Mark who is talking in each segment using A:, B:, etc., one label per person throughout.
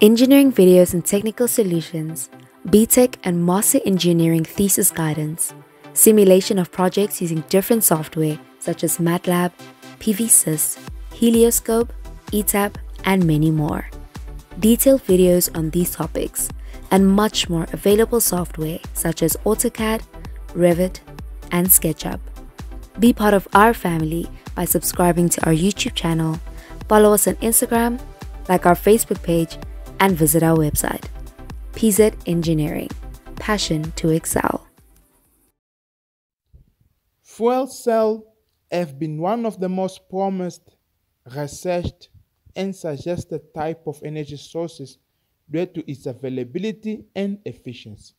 A: Engineering videos and technical solutions, BTEC and Master Engineering thesis guidance, simulation of projects using different software such as MATLAB, PVsyst, Helioscope, ETAP, and many more. Detailed videos on these topics and much more available software such as AutoCAD, Revit, and SketchUp. Be part of our family by subscribing to our YouTube channel, follow us on Instagram, like our Facebook page, and visit our website. PZ Engineering, passion to excel.
B: Fuel cells have been one of the most promised, researched, and suggested type of energy sources due to its availability and efficiency.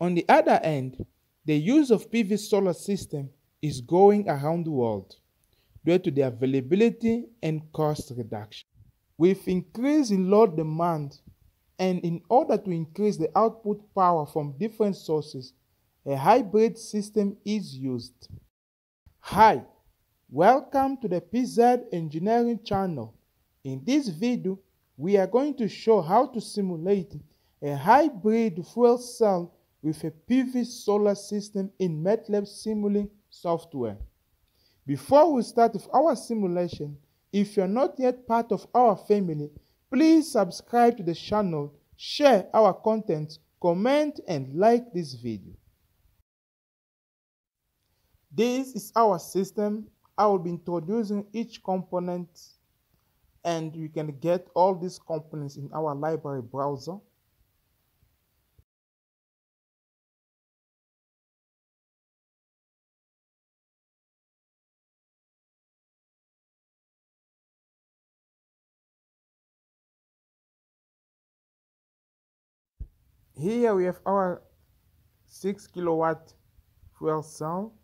B: On the other hand, the use of PV solar system is going around the world due to the availability and cost reduction. With increase in load demand and in order to increase the output power from different sources, a hybrid system is used. Hi, welcome to the PZ Engineering channel. In this video, we are going to show how to simulate a hybrid fuel cell with a PV solar system in MATLAB Simulink software. Before we start with our simulation, if you're not yet part of our family, please subscribe to the channel, share our content, comment and like this video. This is our system. I will be introducing each component and you can get all these components in our library browser. Here we have our 6 kilowatt fuel cell.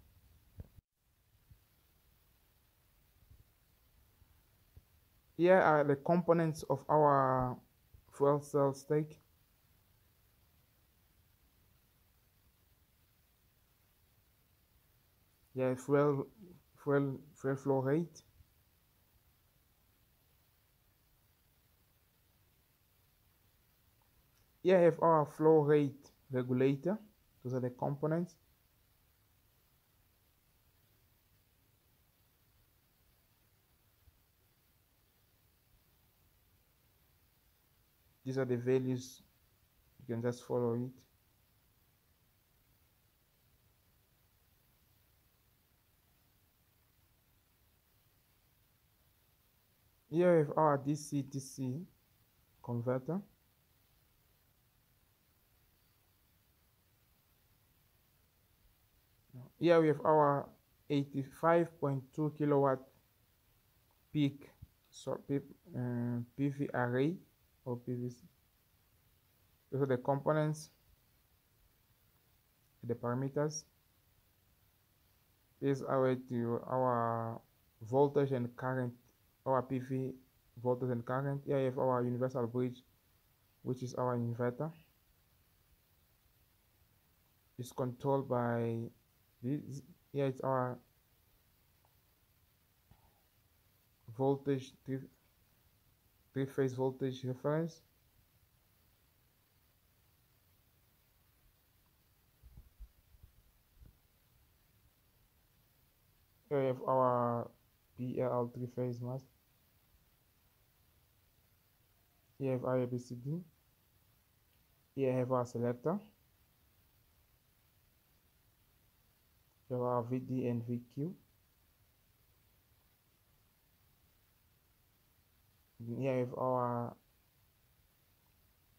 B: Here are the components of our fuel cell stack. Yeah, fuel, fuel, fuel flow rate. Here I have our flow rate regulator. Those are the components. These are the values. You can just follow it. Here we have our DC-DC converter. Here we have our 85.2 kilowatt peak so, uh, PV array or PVC. These are the components, the parameters. This is our to our voltage and current, our PV voltage and current. Here we have our universal bridge, which is our inverter. It's controlled by this here it's our voltage three, three phase voltage reference here we have our PLL three phase mask here we have our ABCD here have our selector there are VD and VQ. Here we have our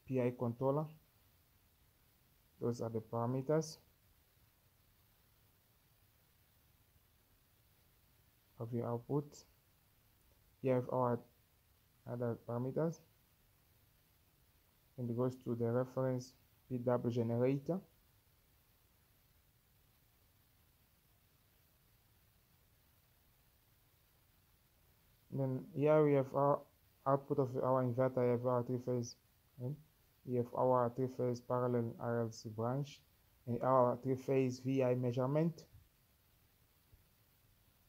B: PI controller. Those are the parameters of your output. Here have our other parameters and it goes to the reference PW generator. Then here we have our output of our inverter we have our three phase right? we have our three phase parallel RLC branch and our three phase VI measurement.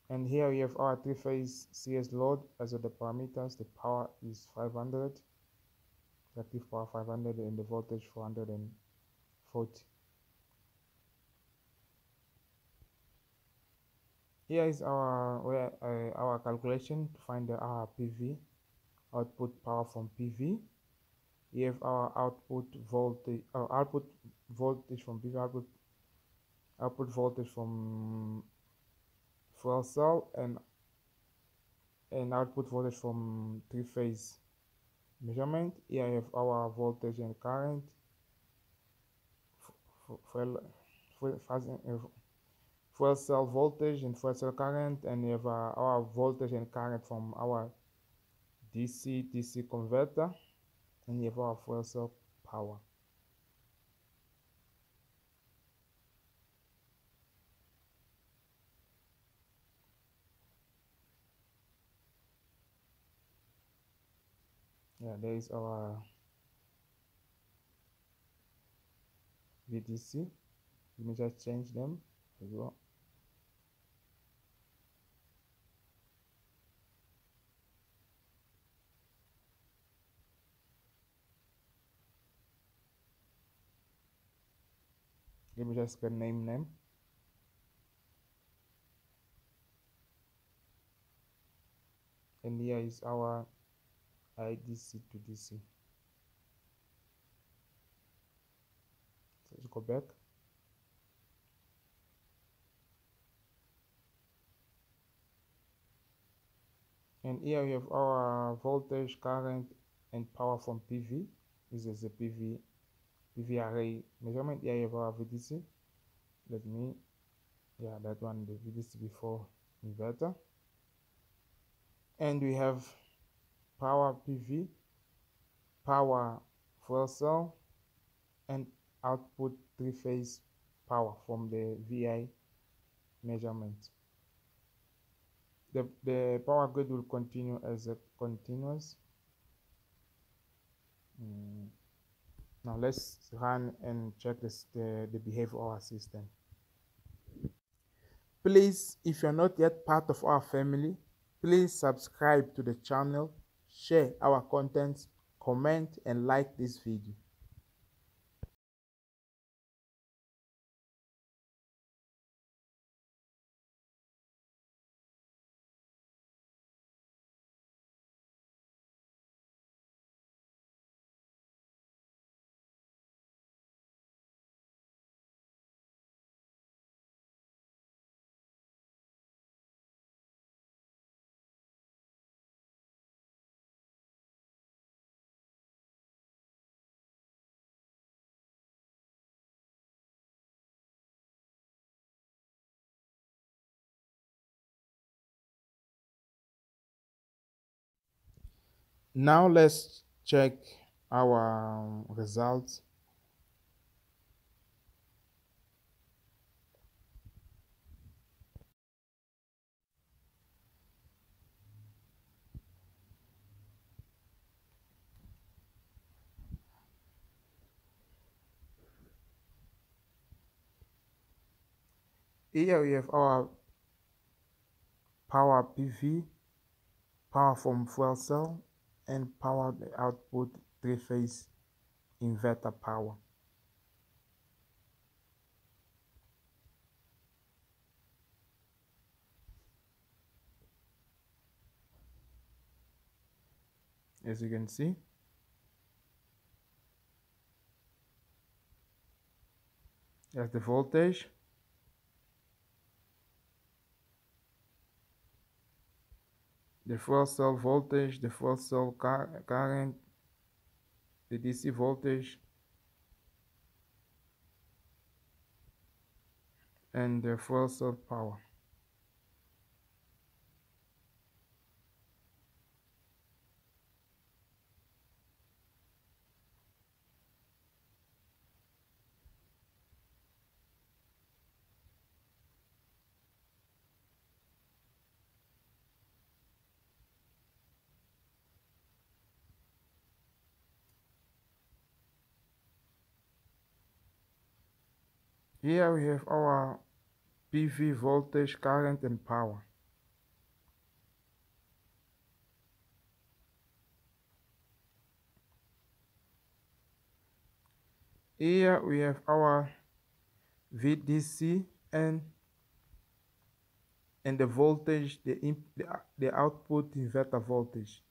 B: And here we have our three phase CS load as of the parameters. The power is 500 active power 500 and the voltage 440 here is our where uh, our calculation to find the our PV output power from PV we have our output voltage our output voltage from PV output output voltage from fuel cell and and output voltage from three phase measurement. Here I have our voltage and current. Fuel, fuel cell voltage and fuel cell current and we have uh, our voltage and current from our DC DC converter and we have our fuel cell power. Yeah there is our VDC let me just change them let me just get name name and here is our IDC to DC. Let's go back. And here we have our voltage, current, and power from PV. This is a PV PV array measurement. You have our VDC. Let me, yeah, that one, the VDC before inverter. And we have power PV, power fuel cell, and output three-phase power from the VI measurement. The, the power grid will continue as a continuous. Mm. Now let's run and check this, the, the behavior of our system. Please, if you're not yet part of our family, please subscribe to the channel share our content, comment and like this video. Now let's check our um, results. Here we have our power PV, power from fuel cell, and power the output three-phase inverter power. As you can see, as the voltage the fuel cell voltage, the fuel cell current, the DC voltage, and the fuel cell power. Here we have our PV voltage, current and power. here we have our VDC and and the voltage the, the, the output inverter voltage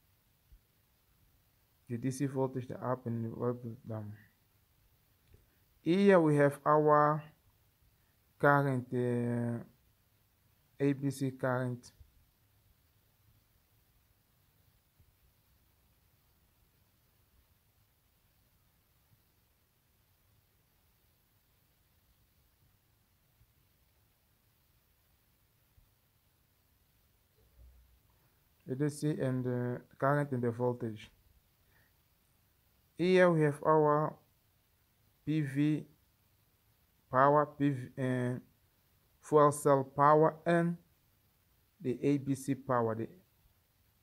B: the DC voltage the up and the down here we have our current uh, ABC current. DC and the current and the voltage. Here we have our PV power PV and fuel cell power and the ABC power, the,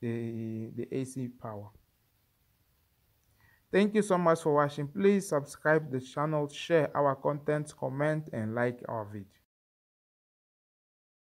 B: the, the AC power. Thank you so much for watching. Please subscribe the channel, share our content, comment and like our video.